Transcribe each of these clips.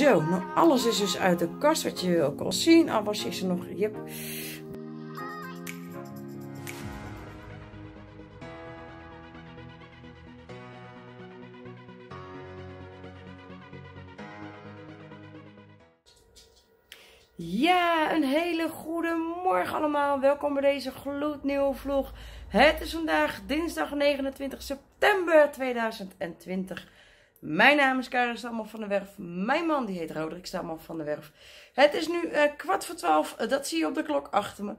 Zo, nou alles is dus uit de kast wat je ook al zien. Alles is er nog. Ja, een hele goede morgen allemaal. Welkom bij deze gloednieuwe vlog. Het is vandaag dinsdag 29 september 2020. Mijn naam is Karin Stammer van der Werf. Mijn man die heet Roderick Stammer van der Werf. Het is nu uh, kwart voor twaalf. Uh, dat zie je op de klok achter me.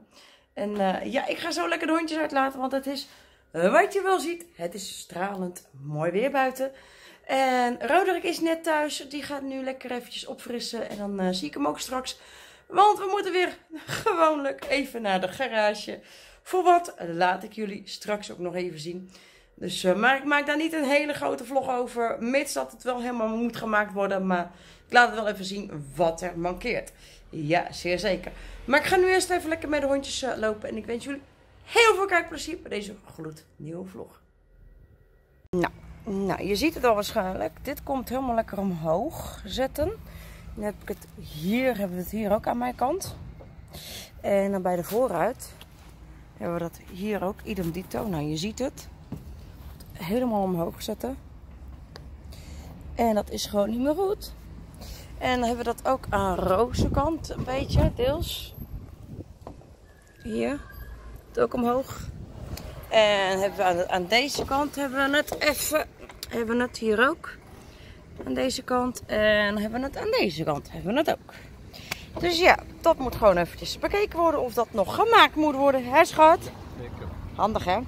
En uh, ja, ik ga zo lekker de hondjes uitlaten. Want het is, wat je wel ziet, het is stralend mooi weer buiten. En Roderick is net thuis. Die gaat nu lekker eventjes opfrissen. En dan zie ik hem ook straks. Want we moeten weer gewoonlijk even naar de garage. Voor wat laat ik jullie straks ook nog even zien. Dus, uh, maar ik maak daar niet een hele grote vlog over. Mits dat het wel helemaal moet gemaakt worden. Maar ik laat het wel even zien wat er mankeert. Ja, zeer zeker. Maar ik ga nu eerst even lekker met de hondjes uh, lopen. En ik wens jullie heel veel kijkplezier bij deze gloednieuwe vlog. Nou, nou, je ziet het al waarschijnlijk. Dit komt helemaal lekker omhoog zetten. Dan heb ik het hier, hebben we het hier ook aan mijn kant. En dan bij de vooruit hebben we dat hier ook, idem dito. Nou, je ziet het. Helemaal omhoog zetten. En dat is gewoon niet meer goed. En dan hebben we dat ook aan roze kant een beetje, deels. Hier. Het ook omhoog. En hebben we aan, aan deze kant hebben we het even, hebben we het hier ook aan deze kant. En hebben we het aan deze kant hebben we het ook. Dus ja, dat moet gewoon eventjes bekeken worden of dat nog gemaakt moet worden. Hè schat? Handig hè?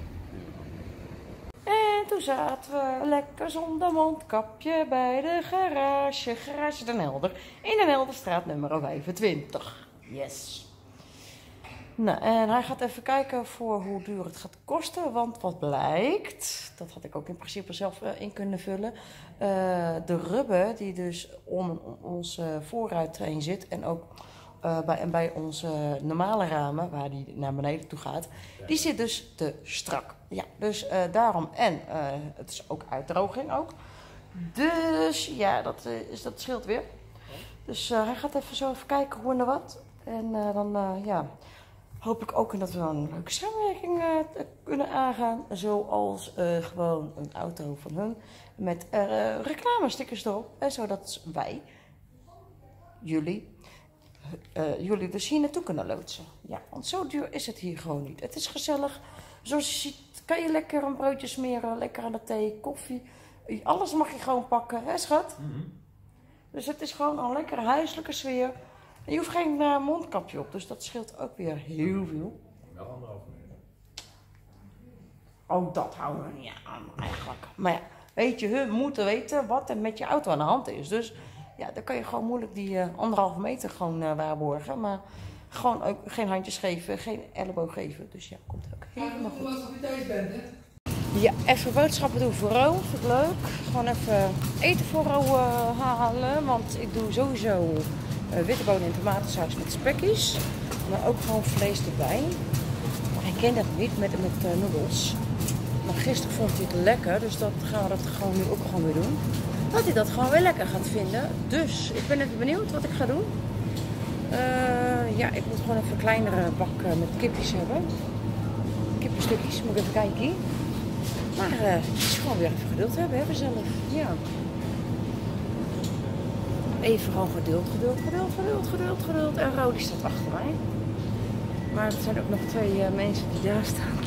En toen zaten we lekker zonder mondkapje bij de garage. Garage Den Helder. In Den Helderstraat nummer 25. Yes. Nou, en hij gaat even kijken voor hoe duur het gaat kosten. Want wat blijkt, dat had ik ook in principe zelf uh, in kunnen vullen. Uh, de rubber die dus om onze voorruit heen zit en ook uh, bij, en bij onze normale ramen, waar die naar beneden toe gaat, die zit dus te strak. Ja, dus daarom. En het is ook uitdroging ook. Dus ja, dat, is, dat scheelt weer. Dus hij gaat even zo even kijken hoe en wat. En dan, ja hoop ik ook dat we een leuke samenwerking kunnen aangaan. Zoals gewoon een auto van hun met reclamestickers erop. En zodat wij, jullie, jullie dus hier naartoe kunnen loodsen. Ja, want zo duur is het hier gewoon niet. Het is gezellig. Zoals je ziet kan je lekker een broodje smeren, lekker aan de thee, koffie. Alles mag je gewoon pakken, hè schat? Mm -hmm. Dus het is gewoon een lekkere huiselijke sfeer. En je hoeft geen uh, mondkapje op, dus dat scheelt ook weer heel veel. Wel anderhalve meter. Ook dat houden we niet aan eigenlijk. Maar ja, weet je, we moeten weten wat er met je auto aan de hand is. Dus ja, dan kan je gewoon moeilijk die uh, anderhalve meter gewoon uh, waarborgen. Maar gewoon ook geen handjes geven, geen elleboog geven. Dus ja, komt ook helemaal goed. Als je thuis bent, hè? Ja, even boodschappen doen voor Ro. Vind ik leuk. Gewoon even eten voor Ro halen. Want ik doe sowieso witte bonen en tomatensaus met spekjes. Maar ook gewoon vlees erbij. Maar hij kent dat niet met, met noedels. Maar gisteren vond hij het lekker, dus dat gaan we dat gewoon nu ook gewoon weer doen. Dat hij dat gewoon weer lekker gaat vinden. Dus ik ben even benieuwd wat ik ga doen. Uh, ja, ik moet gewoon even een kleinere bak met kipjes hebben. Kippenstukjes, moet ik even kijken. Maar het is gewoon weer even geduld hebben, hè, zelf. Ja even gewoon geduld, geduld, geduld, geduld, geduld, geduld. En Rodi staat achter mij. Maar er zijn ook nog twee uh, mensen die daar staan.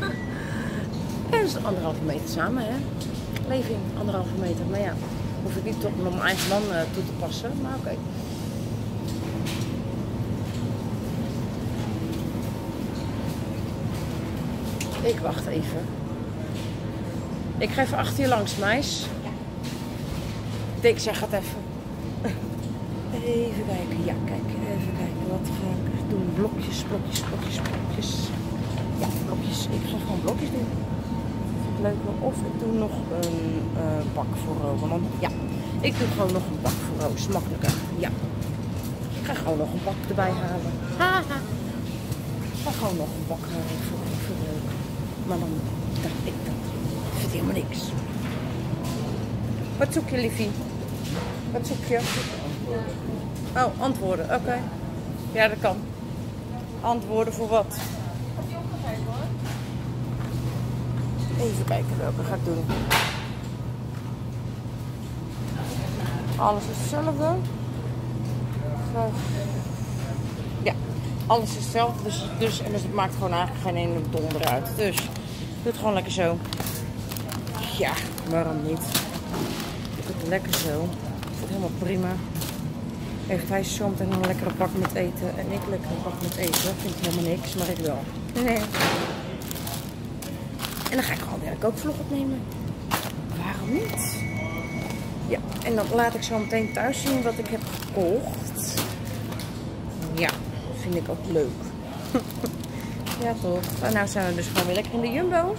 en dat is anderhalve meter samen, hè. Leving, anderhalve meter. Maar ja, hoef ik niet om mijn eigen man uh, toe te passen. Maar oké. Ik wacht even. Ik ga even achter je langs, meis. Ik zeg het even. Even kijken. Ja, kijk. Even kijken. Wat ga ik doen? Blokjes, blokjes, blokjes, blokjes. Ja, blokjes. Ik ga gewoon blokjes doen. Leuk. Of ik doe nog een uh, bak voor Ro. Want ja, ik doe gewoon nog een bak voor Ro. Is makkelijker. Ja. Ik ga gewoon nog een bak erbij halen. Haha. Ik ga gewoon nog een bak halen voor, voor Ro. Maar dan dacht ik dat. Ik helemaal niks. Wat zoek je, liefie? Wat zoek je? Oh, antwoorden. Oké. Ja, dat kan. Antwoorden voor wat? Even kijken welke ga doen. Alles is hetzelfde. Ja, alles is hetzelfde. Dus, dus, en dus het maakt gewoon eigenlijk geen ene donder uit. Dus doe het gewoon lekker zo. Ja, waarom niet? Doe het lekker zo. Het helemaal prima. Heeft hij zo een lekkere bak met eten en ik lekker een bak met eten. Dat vind ik helemaal niks, maar ik wel. Nee. En dan ga ik gewoon werk ook vlog opnemen. Waarom niet? Ja, en dan laat ik zo meteen thuis zien wat ik heb gekocht. Ja, vind ik ook leuk. ja, toch. En nou zijn we dus gewoon weer lekker in de Jumbo.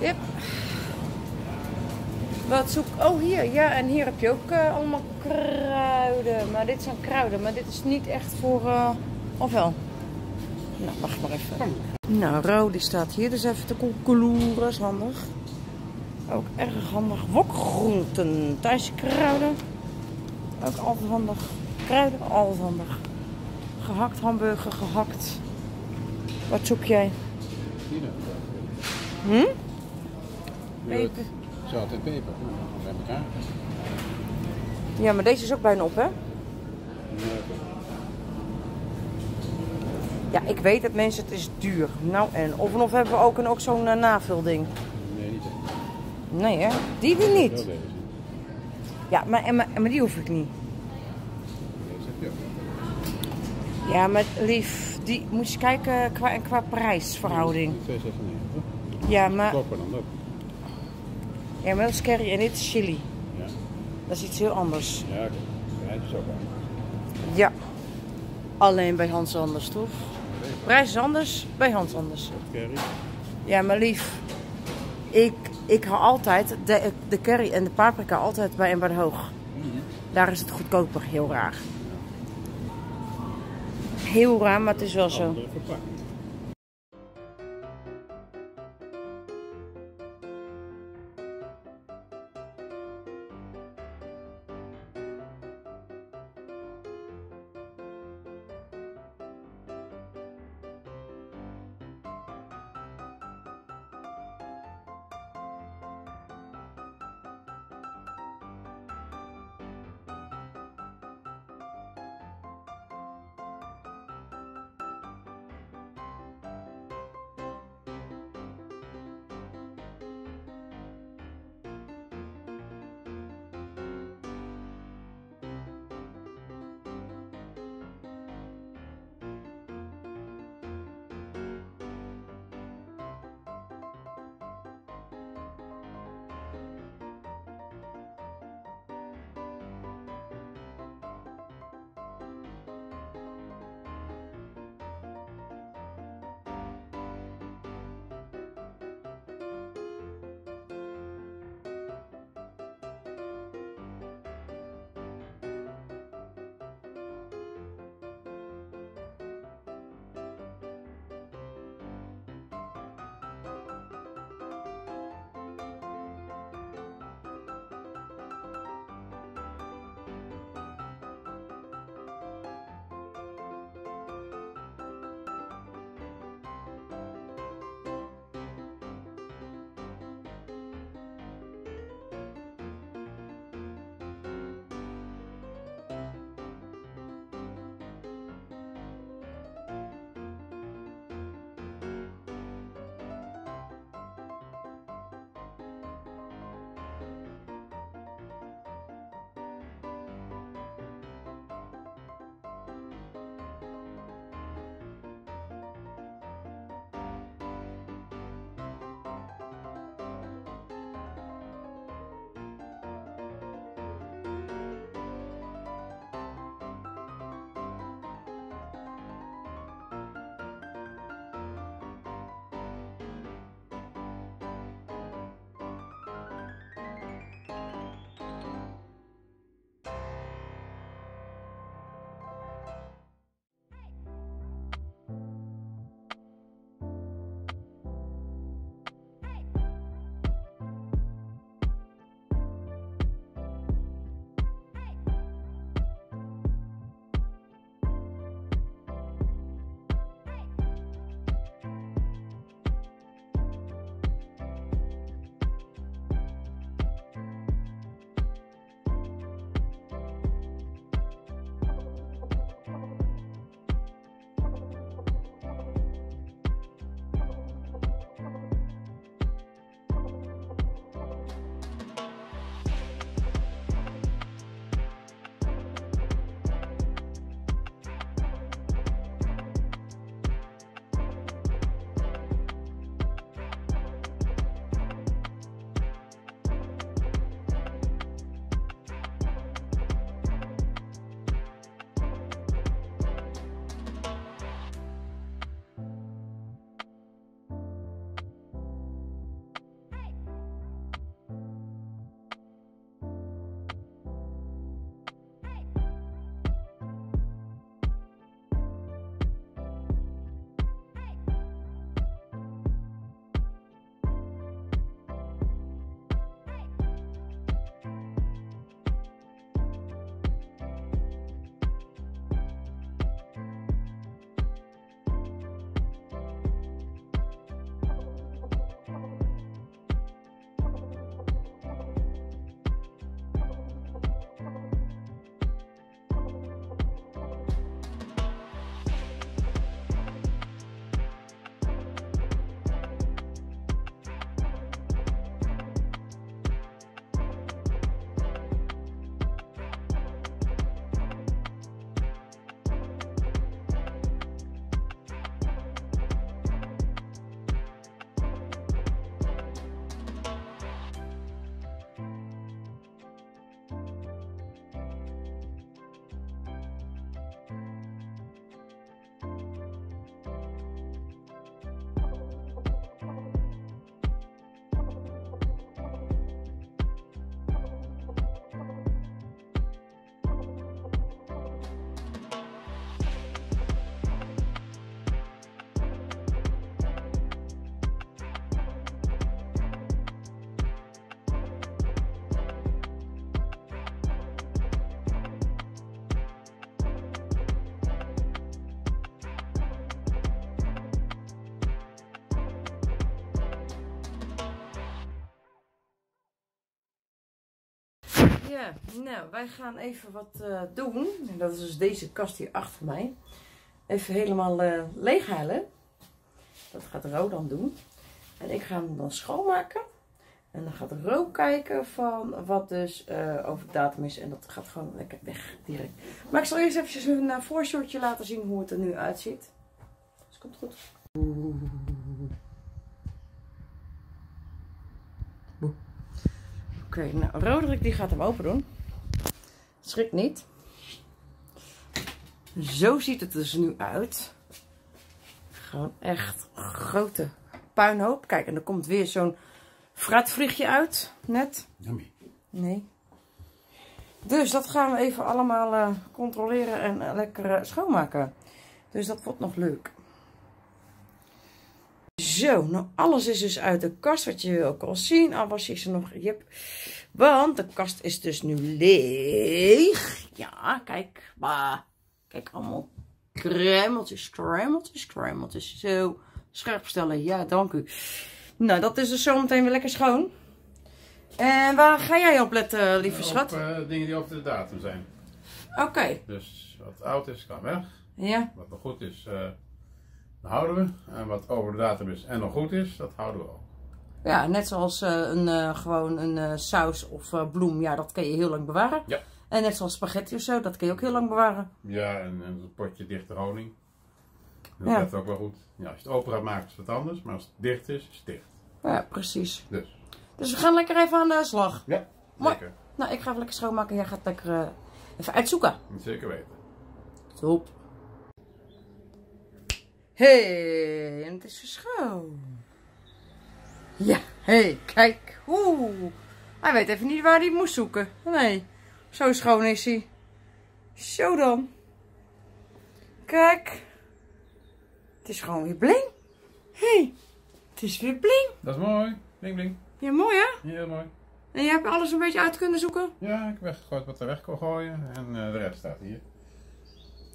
Yep. Wat zoek... Oh, hier. Ja, en hier heb je ook eh, allemaal kruiden. Maar dit zijn kruiden. Maar dit is niet echt voor... eh of wel? Nou, wacht maar even. Nou, Ro die staat hier dus even te koekeloeren. Dat is handig. Ook erg handig. Wokgroenten. Thaise kruiden. Ook altijd handig. Kruiden, altijd handig. Gehakt hamburger, gehakt. Wat zoek jij? Hm? Peper. Zout en peper. Bij elkaar. Ja, maar deze is ook bijna op, hè? Ja, ik weet het mensen, het is duur. Nou, en of en of hebben we ook, een, ook zo'n eh, navulding. Nee, niet. Nee, hè? Die Wel niet. Ja, maar, en, maar, maar die hoef ik niet. Ook. Ja, maar lief, die moet je kijken qua, qua prijsverhouding. 2,96. Ja, maar, dan dat. ja, maar dat is curry en dit is chili. Ja, Dat is iets heel anders. ja oké. Is ook aan. Ja. Alleen bij Hans Anders, toch? Prijs is anders, bij Hans Anders. Curry. Ja, maar lief. Ik, ik haal altijd de, de curry en de paprika altijd bij en bij de hoog. Daar is het goedkoper, heel raar. Heel raar, maar het is wel zo. Ja, nou, wij gaan even wat eh, doen. En dat is dus deze kast hier achter mij. Even helemaal eh leeghalen. Dat gaat Ro dan doen. En ik ga hem dan schoonmaken. En dan gaat Ro kijken van wat dus eh, over datum is. En dat gaat gewoon lekker weg direct. Maar ik zal eerst eventjes een uh, voorshotje laten zien hoe het er nu uitziet. Dus komt goed. Oké, nou Roderick die gaat hem open doen. Schrik niet. Zo ziet het dus nu uit. Gewoon echt grote puinhoop. Kijk, en er komt weer zo'n fruitvliegje uit. Net. Yummy. Nee. Dus dat gaan we even allemaal eh, controleren en eh, lekker eh, schoonmaken. Dus dat wordt nog leuk. Zo, nou alles is dus uit de kast, wat je ook al zien. Alles is er nog, yep. Want de kast is dus nu leeg. Ja, kijk, bah. Kijk, allemaal kruimeltjes, kruimeltjes, kruimeltjes. Zo, scherp stellen, ja, dank u. Nou, dat is dus zometeen weer lekker schoon. En waar ga jij op letten, lieve schat? Op eh, dingen die over de datum zijn. Oké, Dus wat oud is, kan weg. ja. Wat nog goed is, eh dat houden we. En wat over de datum is en nog goed is, dat houden we ook. Ja, net zoals eh, een, eh, gewoon een eh, saus of bloem, ja, dat kan je heel lang bewaren. Ja. En net zoals spaghetti of zo, dat kan je ook heel lang bewaren. Ja, en, en een potje dichte honing. Dat Ja. ook wel goed. Ja, als je het open gaat maken is het wat anders, maar als het dicht is, is het dicht. Ja, precies. Dus, Dus we gaan lekker even aan de slag. ja, zeker. Nou, ik ga even lekker schoonmaken. Jij gaat lekker even uitzoeken. Zeker weten. Top. Hey, en het is weer schoon. Ja, hé, hey, kijk. Oeh. Hij weet even niet waar hij moest zoeken. Nee, zo schoon is hij. Zo dan. Kijk. Het is gewoon weer bling. Hé, hey, het is weer bling. Dat is mooi. Bling bling. Ja, mooi hè? Heel mooi. En je hebt alles een beetje uit kunnen zoeken? Ja, ik heb weggegooid wat er weg kon gooien. En eh, de rest staat hier.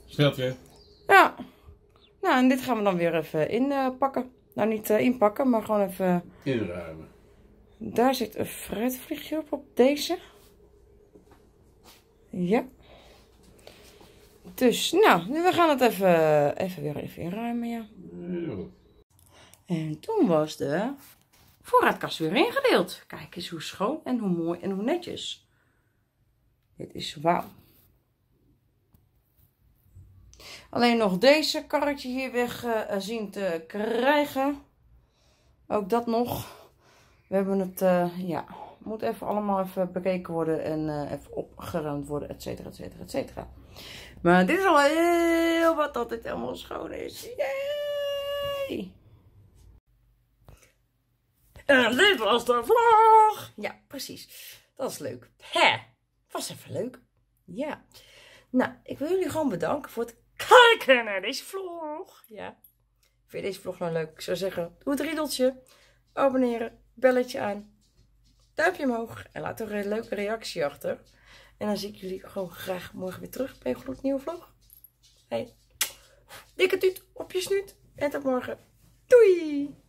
Snelt weer. Ja. Nou, en dit gaan we dan weer even inpakken. nou, niet eh, inpakken, maar gewoon even... Inruimen. Daar zit een fruitvliegje op, op deze. Ja. Dus, nou, nu we gaan het even, even weer even inruimen, ja. Goed. En toen was de voorraadkast weer ingedeeld. Kijk eens hoe schoon en hoe mooi en hoe netjes. Dit is wauw. Alleen nog deze karretje hier weg eh, zien te krijgen. Ook dat nog. We hebben het, eh, ja, moet even allemaal even bekeken worden en even opgeruimd worden, et cetera, et cetera, et cetera. Maar dit is al heel wat dat dit helemaal schoon is. Yay! En dit was de vlog. Ja, precies. Dat is leuk. Hè? Was even leuk. Ja. Nou, ik wil jullie gewoon bedanken voor het kijken deze vlog. Ja. Vind je deze vlog nou leuk? Ik zou zeggen, doe het riedeltje. Abonneren. Belletje aan. Duimpje omhoog. En laat een leuke reactie achter. En dan zie ik jullie gewoon graag morgen weer terug bij een gloednieuwe vlog. Hey. Dikke tuut op je snuit. En tot morgen. Doei!